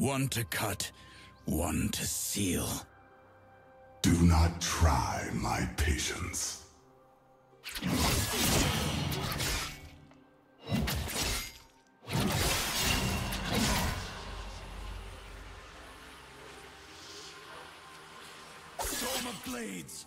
One to cut, one to seal. Do not try my patience. Storm of blades.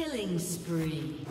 Killing spree.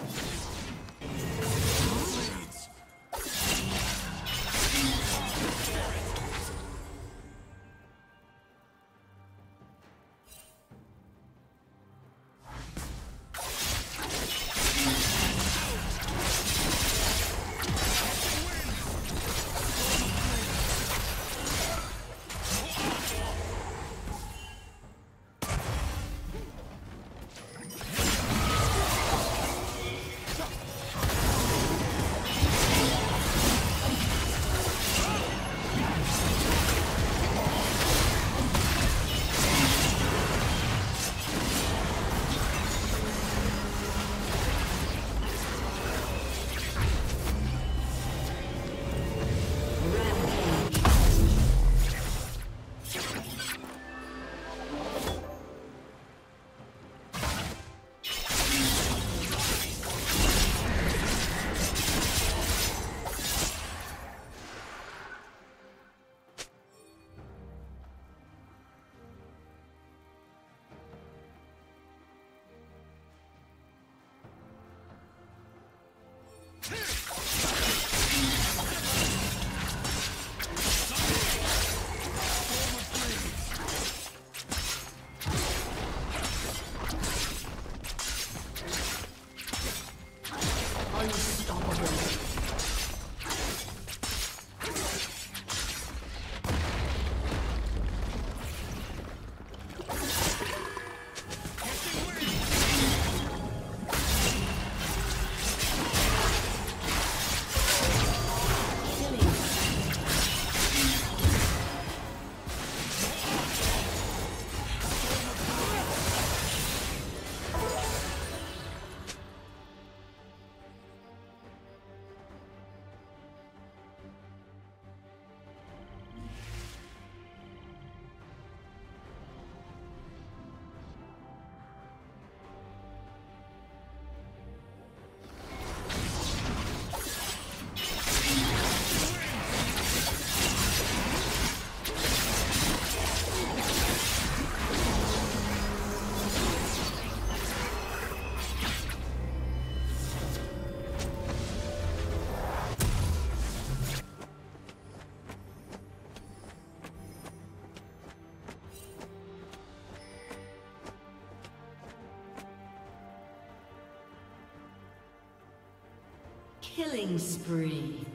Killing spree.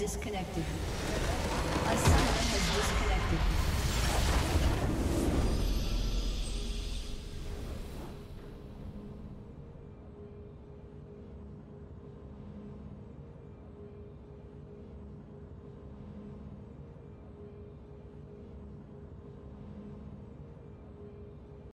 Disconnected.